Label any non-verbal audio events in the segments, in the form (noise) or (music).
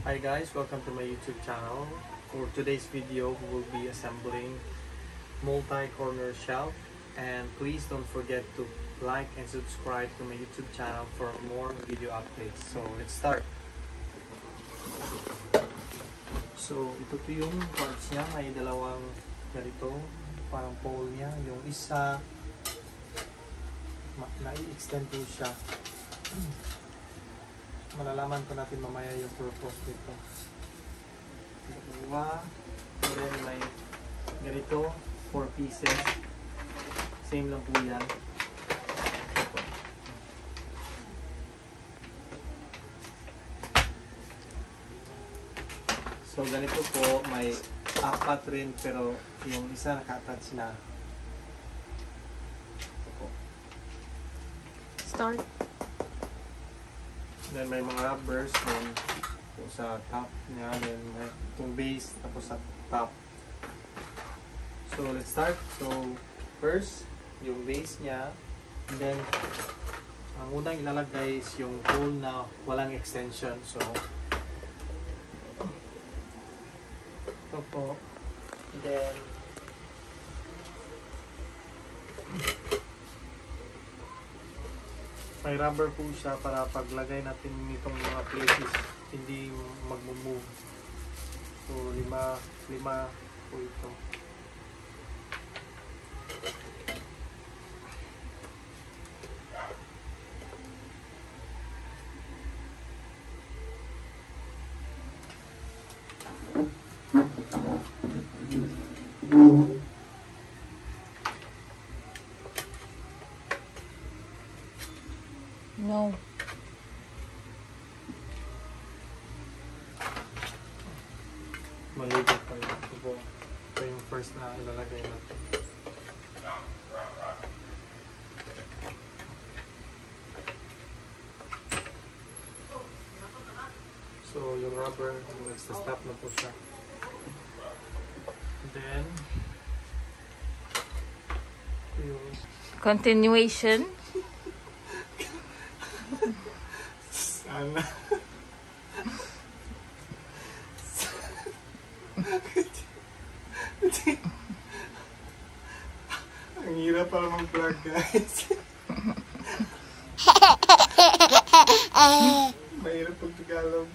Hi guys, welcome to my YouTube channel. For today's video, we will be assembling multi-corner shelf and please don't forget to like and subscribe to my YouTube channel for more video updates. So let's start. So ito po yung parts niya, may dalawang ganito, parang pole niya. Yung isa, nai-extend po siya. Malalaman po natin mamaya yung purpose nito. Dalawa. And then may ganito, 4 pieces. Same lang po yan. So ganito po, may apat rin pero yung isa naka-attach na. Start. Then may mga rubbers then sa top niya, then may itong base tapos sa top. So let's start. So first, yung base niya, then ang unang ilalagay is yung hole na walang extension. So ito po. Then may rubber po siya para paglagay natin nitong mga places hindi magmo-move. So lima lima po ito. No. Maligot pa yun. Ito po. Ito yung first na ilalagay natin. So, yung rubber, nagsa-stop na po siya. Then, yung Continuation. (laughs) Sana. Hirap pala mag-vlog guys. (laughs) Mahirap pag Tagalog.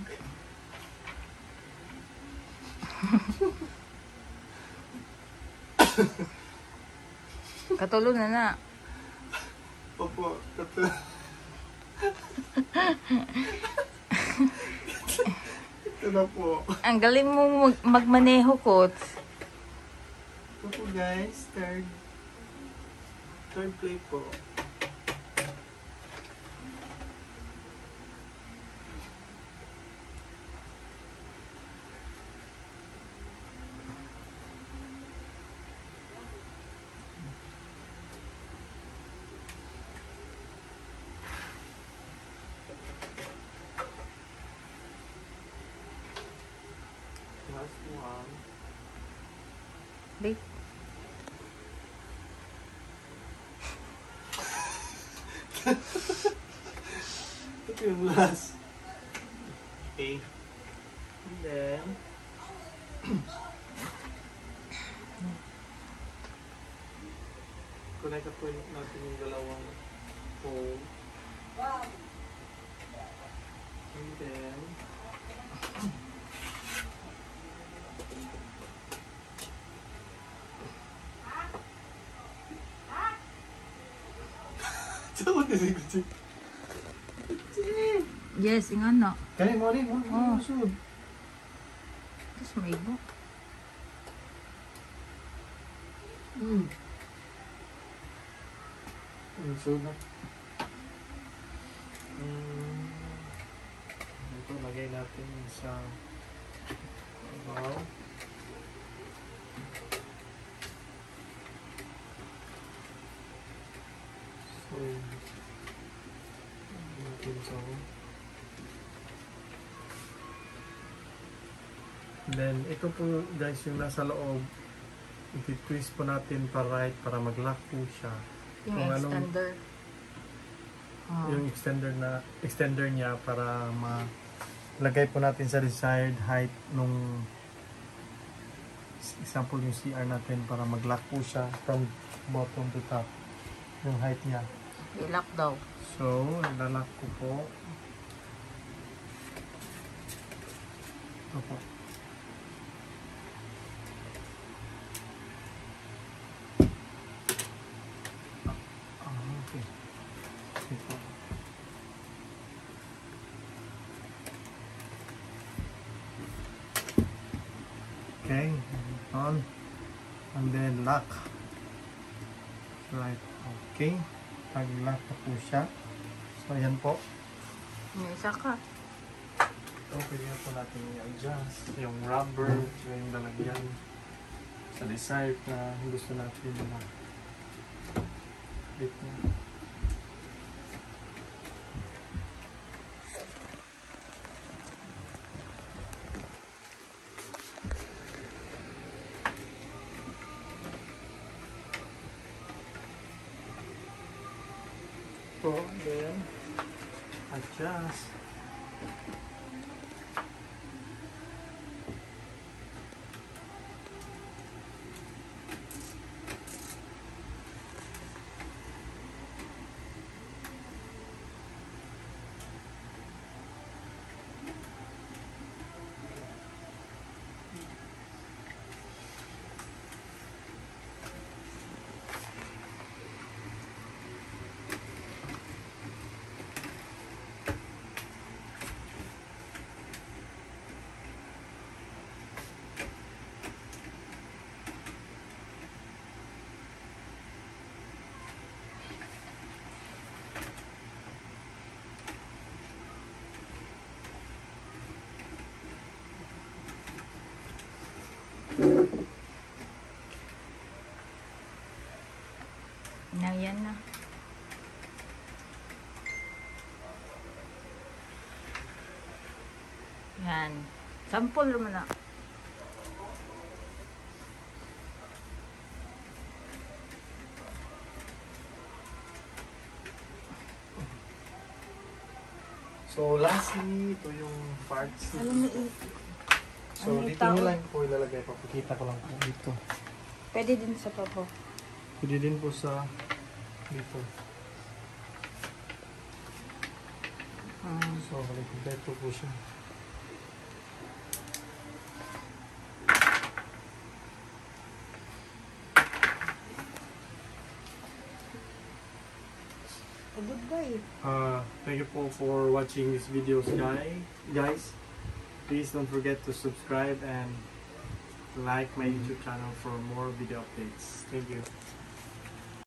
Katulo na na. Opo, ito. ito na po. Ang galing mo mag- magmaneho, coach. Ito po guys, third. Don't play ball. One. Last. Okay. And then, connect po natin yung dalawang pole. And then, Saan mo tinig Yes, nga na. Kaya mo rin, mo Oh. sud. Tapos may ibo. Hmm. Ang sud na. Hmm. Ito, lagay natin sa wow. So, natin sa Then, ito po guys yung nasa loob. I-twist po natin pa right para mag-lock po siya. Yung Kung anong- extender. Oh. Yung extender na extender niya para ma lagay po natin sa desired height nung example yung CR natin para mag-lock po siya from bottom to top yung height niya. Ilak daw. So, ilalak ko po. Ito po. Ah, okay. Ito. Okay, on. And then lock. Right, okay. Pag-lock na po siya. So, ayan po. May isa ka. So, pwede na po natin i-adjust yung rubber, yung lalagyan sa desired na gusto natin na bit niya. So, then, adjust. Na yan na. Yan. Sample mo na. So, lastly, ito yung parts. Alam mo, i- So, ano dito tao? nyo lang po ilalagay. Papakita ko lang po dito. pwede din sa papo. Pwede din po sa Hmm. So, siya. Goodbye. Uh, thank you po for watching this video, guy, guys. Please don't forget to subscribe and like my YouTube channel for more video updates. Thank you.